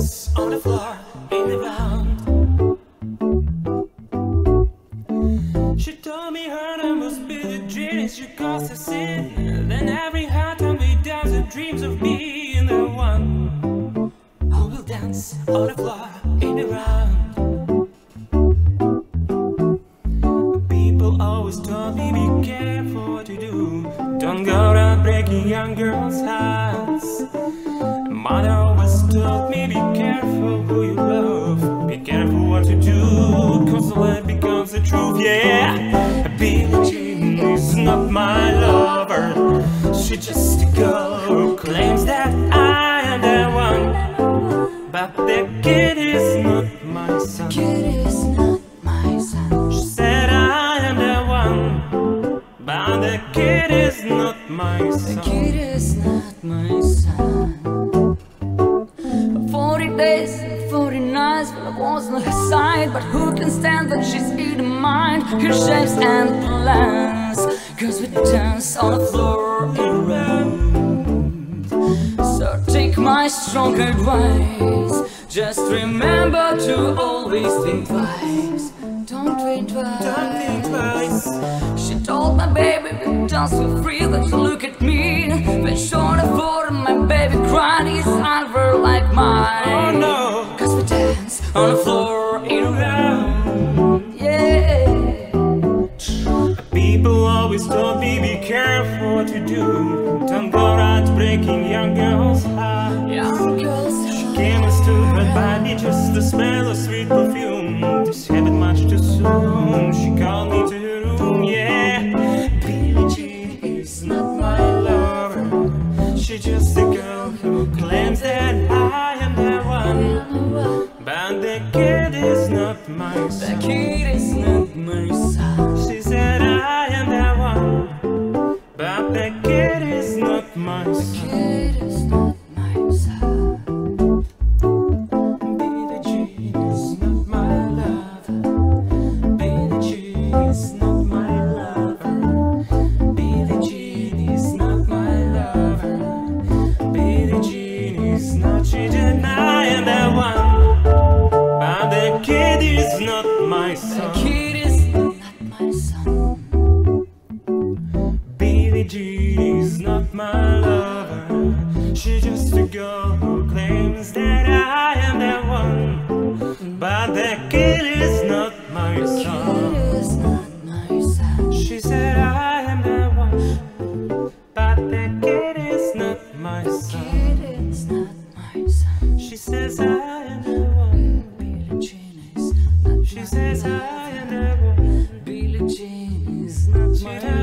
on the floor in Iran. She told me her name was Billie Jean, she caused a sin. Then every heart on me does the dreams of being the one who will dance on the floor in Iran. People always told me be careful what you do. Don't go around breaking young girls' who you love. Be careful what you do, cause the light becomes the truth. Yeah, Billie is not my lover. She's just a girl who claims that I am the one. But the kid is not my son. Kid is not my son. She said I am the one, but the kid is not my The son. kid is not But who that she's eating mine? Her shapes and plans. Cause we dance on the floor in round. So take my strong advice. Just remember to always think twice. Don't think twice. Don't think twice. She told my baby we dance for free she look at me When short of for my baby cried His eyes were like mine Oh no. Cause we dance on the floor in a always told me be careful what you do. Don't go around breaking young girls' hearts. Young girls Came and stood right by me, just the smell of sweet perfume. This happened much too soon. She called me to her room, yeah. Billie Jean is not my lover. She's just a girl who claims that I am the one. But the kid is not my The kid is not just a girl who claims that I am the one. But the kid is not my son. She said I am the one. But the kid is not my son. She says I am the one. She says I am the one. Billie Jean is not my.